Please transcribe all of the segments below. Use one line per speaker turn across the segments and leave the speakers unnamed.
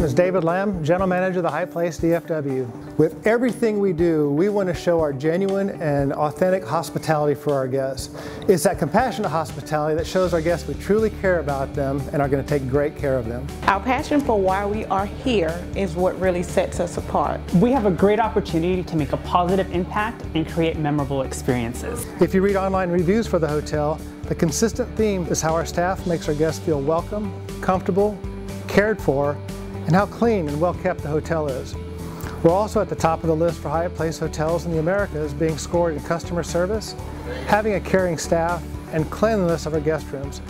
is David Lamb, General Manager of the Hyatt Place DFW. With everything we do, we want to show our genuine and authentic hospitality for our guests. It's that compassionate hospitality that shows our guests we truly care about them and are going to take great care of them.
Our passion for why we are here is what really sets us apart.
We have a great opportunity to make a positive impact and create memorable experiences.
If you read online reviews for the hotel, the consistent theme is how our staff makes our guests feel welcome, comfortable, cared for, and how clean and well kept the hotel is. We're also at the top of the list for Hyatt Place hotels in the Americas being scored in customer service, having a caring staff, and cleanliness of our guest rooms.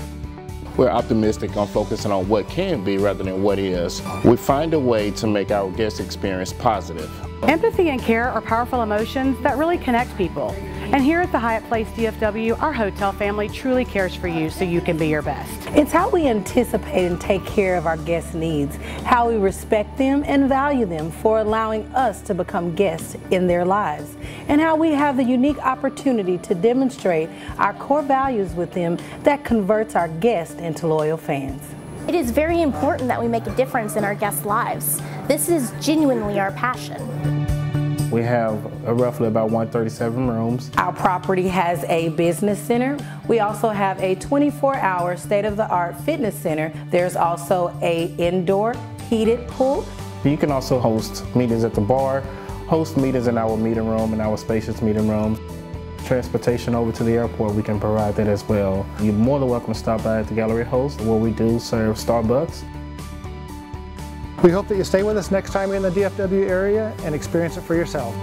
We're optimistic on focusing on what can be rather than what is. We find a way to make our guest experience positive.
Empathy and care are powerful emotions that really connect people. And here at the Hyatt Place DFW, our hotel family truly cares for you so you can be your best.
It's how we anticipate and take care of our guests' needs, how we respect them and value them for allowing us to become guests in their lives, and how we have the unique opportunity to demonstrate our core values with them that converts our guests into loyal fans.
It is very important that we make a difference in our guests' lives. This is genuinely our passion.
We have roughly about 137 rooms.
Our property has a business center. We also have a 24-hour state-of-the-art fitness center. There's also a indoor heated pool.
You can also host meetings at the bar, host meetings in our meeting room and our spacious meeting rooms. Transportation over to the airport, we can provide that as well. You're more than welcome to stop by at the Gallery Host where we do serve Starbucks.
We hope that you stay with us next time in the DFW area and experience it for yourself.